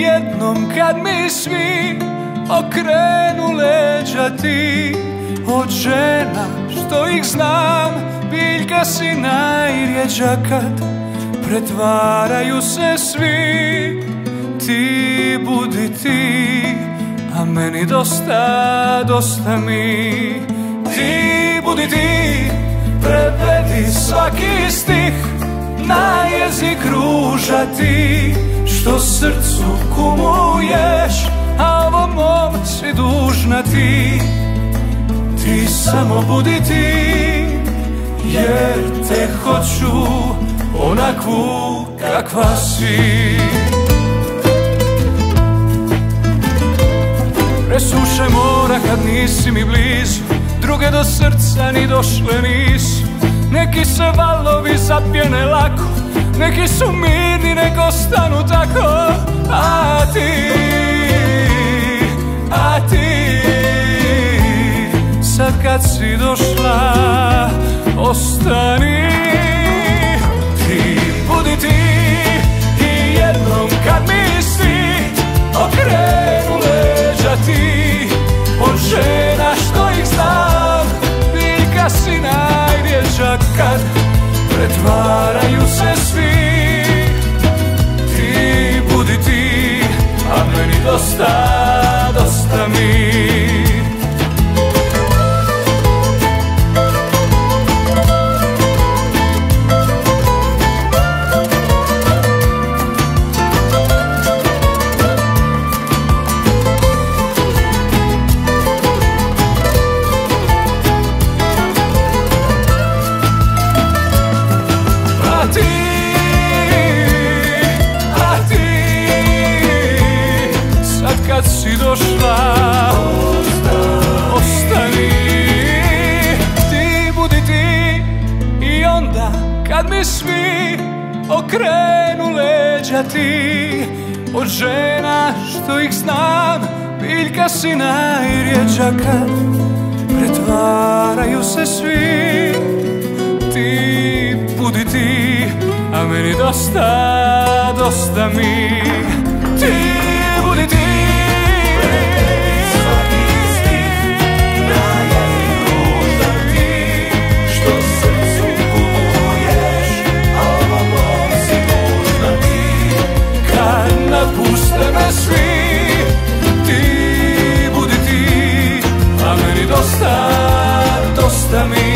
jednom kad mi svi okrenu leđa ti. Od žena što ih znam Biljka si najrjeđa kad pretvaraju se svi. Ti budi ti, a meni dosta, dosta mi. Ti budi ti, prevedi svaki stih Na jezik ruža ti, što srcu kumuješ A ovom mom si dužna ti. Ti samo budi ti, jer te hoću onakvu kakva si. Presuše mora kad nisi mi blizu Druge do srca ni došle nisu. Neki se valovi zapjene lako Neki su mirni, nego stanu tako. A ti, a ti Sad kad si došla, ostani. Ti, budi ti I jednom kad misli Okrenu leđa ti. Od žena što ih znam Biljka si najrjeđa kad Pretvaraju se svi. Ti, budi ti A meni dosta, si došla. Ostani. Ti budi ti. I onda kad mi svi Okrenu leđa ti Od žena što ih znam Biljka si najrjeđa kad Pretvaraju se svi. Ti budi ti A meni dosta, dosta mi. Ti svi, ti budi ti A meni dosta, dosta mi